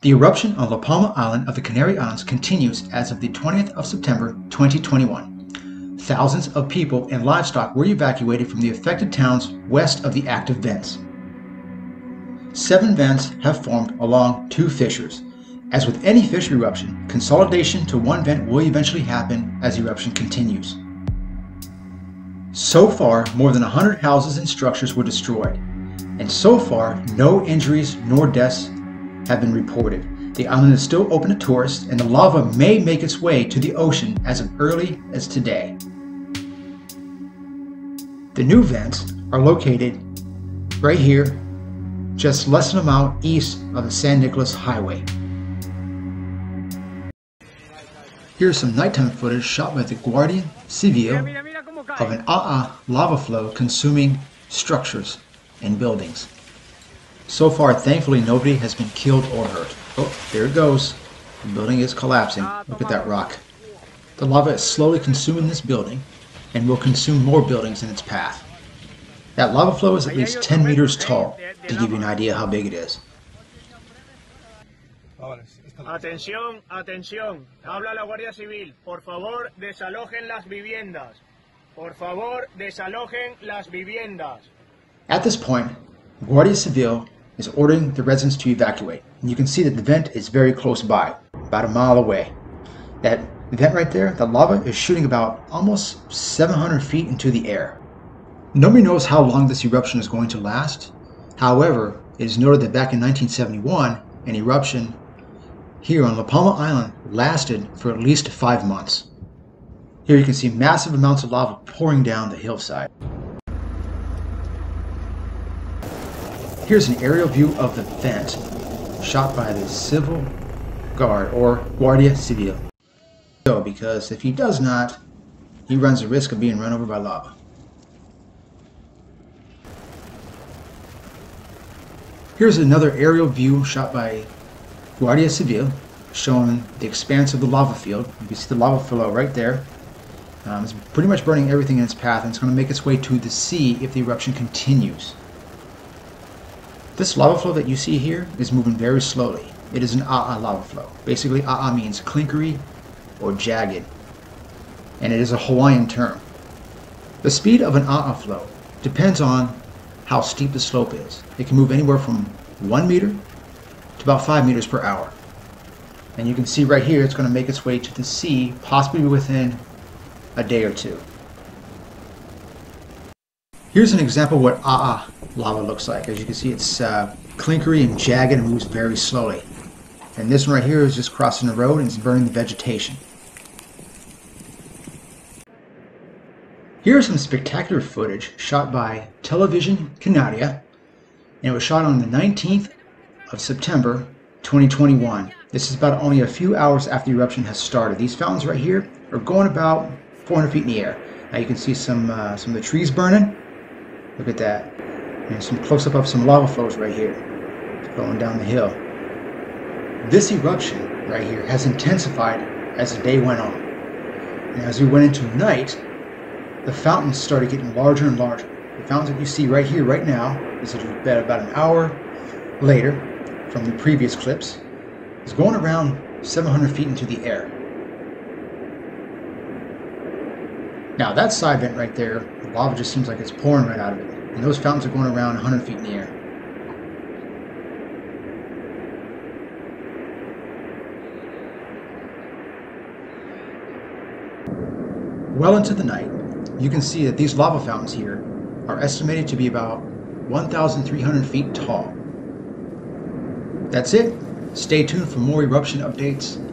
The eruption on La Palma Island of the Canary Islands continues as of the 20th of September 2021. Thousands of people and livestock were evacuated from the affected towns west of the active vents. Seven vents have formed along two fissures. As with any fissure eruption, consolidation to one vent will eventually happen as eruption continues. So far, more than 100 houses and structures were destroyed, and so far, no injuries nor deaths have been reported. The island is still open to tourists, and the lava may make its way to the ocean as early as today. The new vents are located right here, just less than a mile east of the San Nicolas Highway. Here's some nighttime footage shot by the Guardia Civil of an AA lava flow consuming structures and buildings. So far, thankfully, nobody has been killed or hurt. Oh, there it goes. The building is collapsing. Look at that rock. The lava is slowly consuming this building and will consume more buildings in its path. That lava flow is at least 10 meters tall, to give you an idea how big it is. Atención, atención. Habla la Guardia Civil. Por favor, desalojen las viviendas. Por favor, desalojen las viviendas. At this point, Guardia Civil is ordering the residents to evacuate. And you can see that the vent is very close by, about a mile away. That vent right there, the lava is shooting about almost 700 feet into the air. Nobody knows how long this eruption is going to last. However, it is noted that back in 1971, an eruption here on La Palma Island lasted for at least five months. Here you can see massive amounts of lava pouring down the hillside. Here's an aerial view of the vent shot by the Civil Guard or Guardia Civil. So, because if he does not, he runs the risk of being run over by lava. Here's another aerial view shot by Guardia Civil showing the expanse of the lava field. You can see the lava flow right there. Um, it's pretty much burning everything in its path and it's going to make its way to the sea if the eruption continues. This lava flow that you see here is moving very slowly. It is an AA lava flow. Basically, AA means clinkery or jagged, and it is a Hawaiian term. The speed of an AA flow depends on how steep the slope is. It can move anywhere from 1 meter to about 5 meters per hour. And you can see right here it's going to make its way to the sea, possibly within a day or two. Here's an example of what AA lava looks like. As you can see, it's uh, clinkery and jagged and moves very slowly. And this one right here is just crossing the road and it's burning the vegetation. Here's some spectacular footage shot by Television Canaria, and it was shot on the 19th of September 2021. This is about only a few hours after the eruption has started. These fountains right here are going about 400 feet in the air. Now you can see some uh, some of the trees burning. Look at that. And some close-up of some lava flows right here, flowing down the hill. This eruption right here has intensified as the day went on. And as we went into night, the fountains started getting larger and larger. The fountains that you see right here, right now, is about an hour later from the previous clips, is going around 700 feet into the air. Now that side vent right there, the lava just seems like it's pouring right out of it. And those fountains are going around 100 feet in the air. Well into the night, you can see that these lava fountains here are estimated to be about 1,300 feet tall. That's it. Stay tuned for more eruption updates